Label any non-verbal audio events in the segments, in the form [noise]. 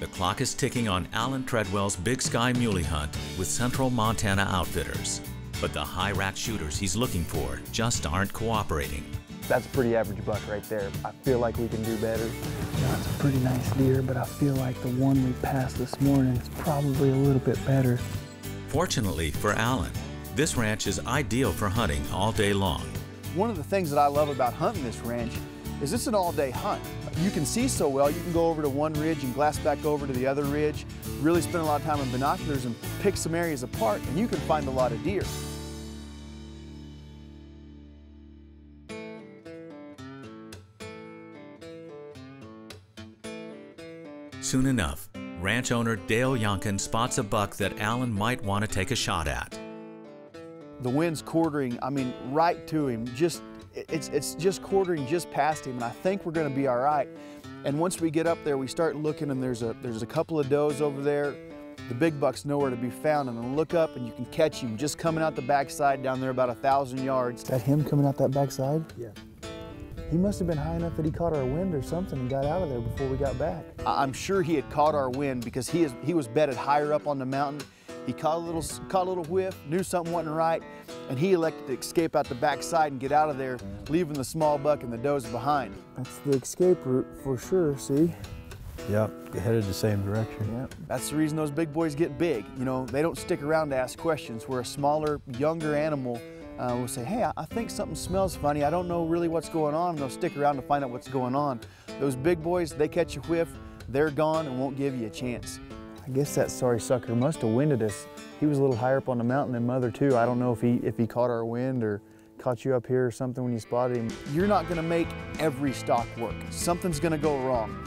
The clock is ticking on Allen Treadwell's Big Sky Muley Hunt with Central Montana Outfitters. But the high rack shooters he's looking for just aren't cooperating. That's a pretty average buck right there. I feel like we can do better. You know, it's a pretty nice deer, but I feel like the one we passed this morning is probably a little bit better. Fortunately for Allen, this ranch is ideal for hunting all day long. One of the things that I love about hunting this ranch is this an all-day hunt. You can see so well, you can go over to one ridge and glass back over to the other ridge, really spend a lot of time in binoculars and pick some areas apart, and you can find a lot of deer. Soon enough, ranch owner Dale Younkin spots a buck that Allen might want to take a shot at. The wind's quartering, I mean, right to him, just it's, it's just quartering just past him, and I think we're gonna be all right. And once we get up there, we start looking, and there's a, there's a couple of does over there. The big buck's nowhere to be found, and then look up, and you can catch him just coming out the backside down there about a thousand yards. Is that him coming out that backside? Yeah. He must have been high enough that he caught our wind or something and got out of there before we got back. I'm sure he had caught our wind because he, is, he was bedded higher up on the mountain. He caught a little, caught a little whiff, knew something wasn't right, and he elected to escape out the backside and get out of there, leaving the small buck and the does behind. That's the escape route for sure, see? Yep, headed the same direction. Yep. That's the reason those big boys get big. You know, they don't stick around to ask questions, where a smaller, younger animal uh, will say, hey, I think something smells funny. I don't know really what's going on. And they'll stick around to find out what's going on. Those big boys, they catch a whiff, they're gone and won't give you a chance. I guess that sorry sucker must have winded us. He was a little higher up on the mountain than Mother too. I don't know if he if he caught our wind or caught you up here or something when you spotted him. You're not gonna make every stock work. Something's gonna go wrong,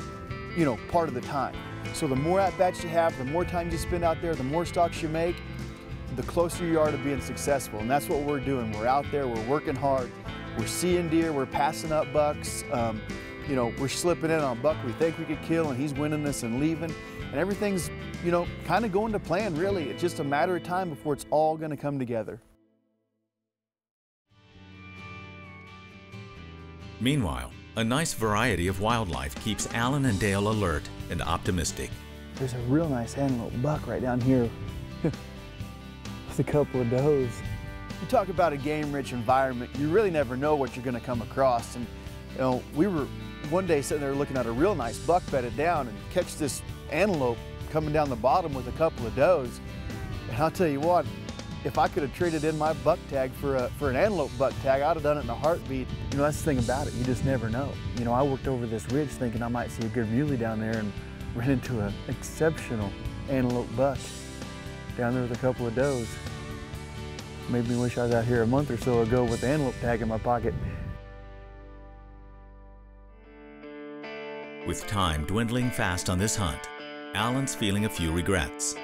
you know, part of the time. So the more at-bats you have, the more time you spend out there, the more stocks you make, the closer you are to being successful. And that's what we're doing. We're out there, we're working hard, we're seeing deer, we're passing up bucks. Um, you know, we're slipping in on buck we think we could kill and he's winning us and leaving. And everything's, you know, kind of going to plan, really. It's just a matter of time before it's all going to come together. Meanwhile, a nice variety of wildlife keeps Allen and Dale alert and optimistic. There's a real nice antelope buck right down here [laughs] with a couple of does. You talk about a game-rich environment, you really never know what you're going to come across. And, you know, we were one day sitting there looking at a real nice buck bedded down and catch this antelope coming down the bottom with a couple of does. And I'll tell you what, if I could have traded in my buck tag for a for an antelope buck tag, I'd have done it in a heartbeat. You know, that's the thing about it. You just never know. You know, I worked over this ridge thinking I might see a good muley down there and ran into an exceptional antelope buck down there with a couple of does. Made me wish I was out here a month or so ago with the antelope tag in my pocket. With time dwindling fast on this hunt, Allen's feeling a few regrets.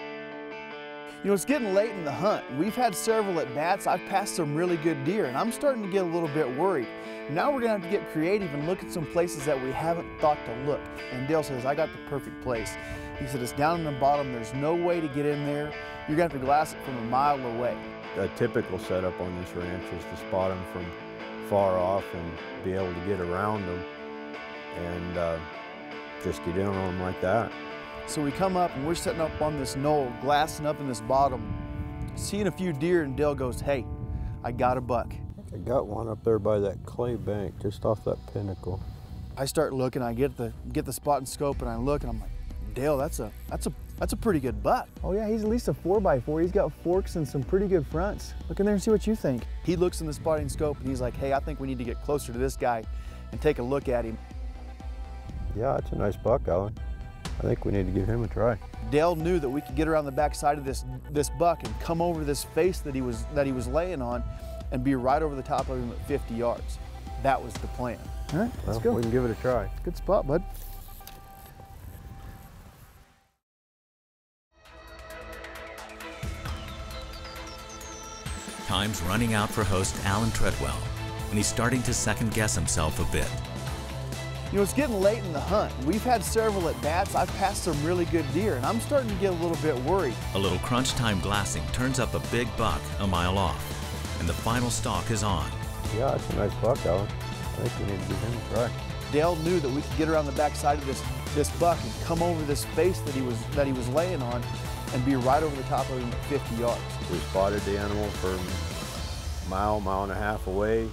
You know, it's getting late in the hunt. We've had several at bats. I've passed some really good deer, and I'm starting to get a little bit worried. Now we're gonna have to get creative and look at some places that we haven't thought to look. And Dale says, I got the perfect place. He said, it's down in the bottom. There's no way to get in there. You're gonna have to glass it from a mile away. A typical setup on this ranch is to spot them from far off and be able to get around them and uh, just get in on them like that. So we come up and we're sitting up on this knoll, glassing up in this bottom, seeing a few deer, and Dale goes, hey, I got a buck. I got one up there by that clay bank, just off that pinnacle. I start looking, I get the get the spot and scope, and I look, and I'm like, Dale, that's a that's a that's a pretty good buck. Oh yeah, he's at least a four by four. He's got forks and some pretty good fronts. Look in there and see what you think. He looks in the spotting scope and he's like, hey, I think we need to get closer to this guy and take a look at him. Yeah, it's a nice buck, Allen. I think we need to give him a try. Dale knew that we could get around the backside of this this buck and come over this face that he was that he was laying on and be right over the top of him at 50 yards. That was the plan. All right, let's Well, go. We can give it a try. Good spot, bud. Time's running out for host Allen Treadwell, and he's starting to second guess himself a bit. You know, it's getting late in the hunt. We've had several at bats. I've passed some really good deer, and I'm starting to get a little bit worried. A little crunch time glassing turns up a big buck a mile off, and the final stalk is on. Yeah, it's a nice buck, Allen. I think we need to give him a try. Dale knew that we could get around the backside of this this buck and come over this face that he was that he was laying on and be right over the top of him at 50 yards. We spotted the animal from a mile, mile and a half away.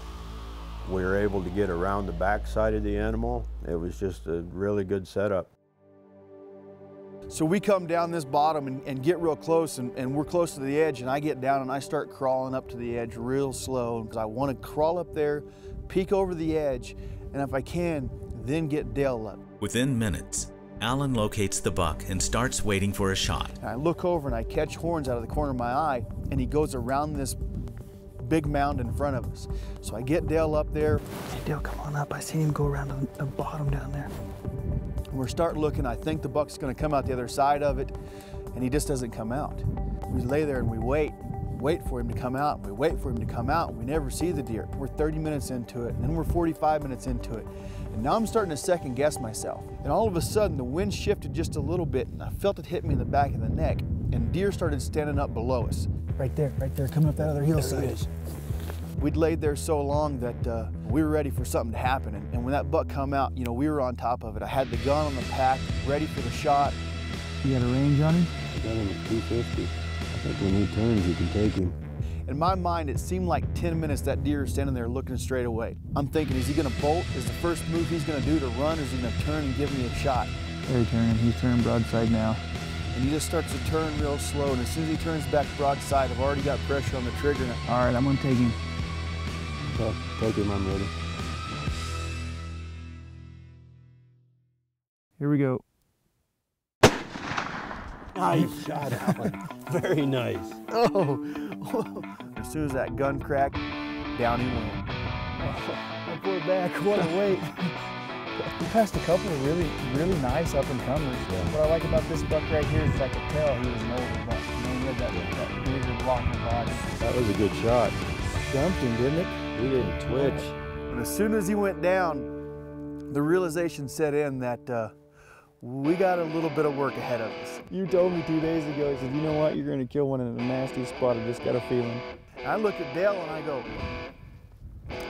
We were able to get around the back side of the animal. It was just a really good setup. So we come down this bottom and, and get real close and, and, we're close to the edge and I get down and I start crawling up to the edge real slow because I want to crawl up there, peek over the edge, and if I can, then get Dale up. Within minutes, Allen locates the buck and starts waiting for a shot. And I look over and I catch horns out of the corner of my eye and he goes around this big mound in front of us. So I get Dale up there. Hey Dale, come on up. I seen him go around the, the bottom down there. We're starting looking. I think the buck's gonna come out the other side of it and he just doesn't come out. We lay there and we wait, wait for him to come out. We wait for him to come out. and We never see the deer. We're 30 minutes into it and then we're 45 minutes into it. And now I'm starting to second guess myself. And all of a sudden the wind shifted just a little bit and I felt it hit me in the back of the neck and deer started standing up below us. Right there, right there, coming up that other hillside. We'd laid there so long that uh, we were ready for something to happen. And, and, when that buck come out, you know, we were on top of it. I had the gun on the pack, ready for the shot. You got a range on him? I got him at 250. I think when he turns, you can take him. In my mind, it seemed like 10 minutes that deer is standing there looking straight away. I'm thinking, is he gonna bolt? Is the first move he's gonna do to run? Is he gonna turn and give me a shot? They're turning, he's turning broadside now and he just starts to turn real slow. And as soon as he turns back broadside, I've already got pressure on the trigger. All right, I'm gonna take him. Okay, take him, I'm ready. Here we go. Nice shot, Allen. [laughs] Very nice. [laughs] Oh, oh, as soon as that gun cracked, down he went. Oh, [laughs] my poor back, what a weight. We passed a couple of really, really nice up and comers. Yeah. What I like about this buck right here is I could tell he was an older buck. You know, he had that, that bigger blocker body. That was a good shot. Dumped him, didn't it? He didn't twitch. And as soon as he went down, the realization set in that uh, we got a little bit of work ahead of us. You told me two days ago, you said, you know what, you're going to kill one in a nasty spot. I just got a feeling. I look at Dale and I go,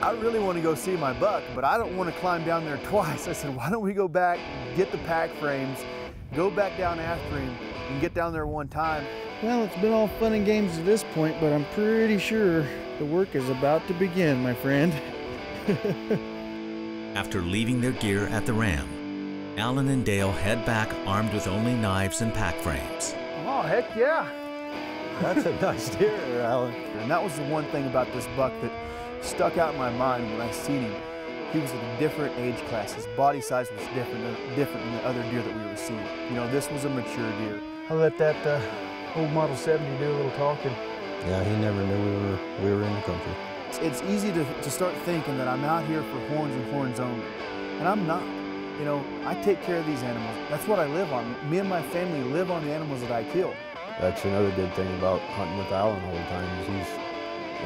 I really want to go see my buck, but I don't want to climb down there twice. [laughs] I said, why don't we go back, get the pack frames, go back down after him, and get down there one time. Well, it's been all fun and games to this point, but I'm pretty sure the work is about to begin, my friend. [laughs] After leaving their gear at the ram, Allen and Dale head back armed with only knives and pack frames. Oh, heck yeah. That's a nice [laughs] deer, Allen. And that was the one thing about this buck that stuck out in my mind when I seen him. He was at a different age class. His body size was different, different than the other deer that we were seeing. You know, this was a mature deer. I let that uh, old Model 70 do a little talking. Yeah, he never knew we were we were in the country. It's easy to, to start thinking that I'm out here for horns and horns only, and I'm not. You know, I take care of these animals. That's what I live on. Me and my family live on the animals that I kill. That's another good thing about hunting with Allen all the time is he's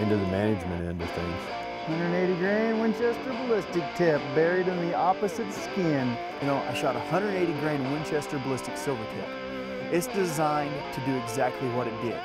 into the management end of things. 180 grain Winchester ballistic tip buried in the opposite skin. You know, I shot 180 grain Winchester ballistic silver tip. It's designed to do exactly what it did.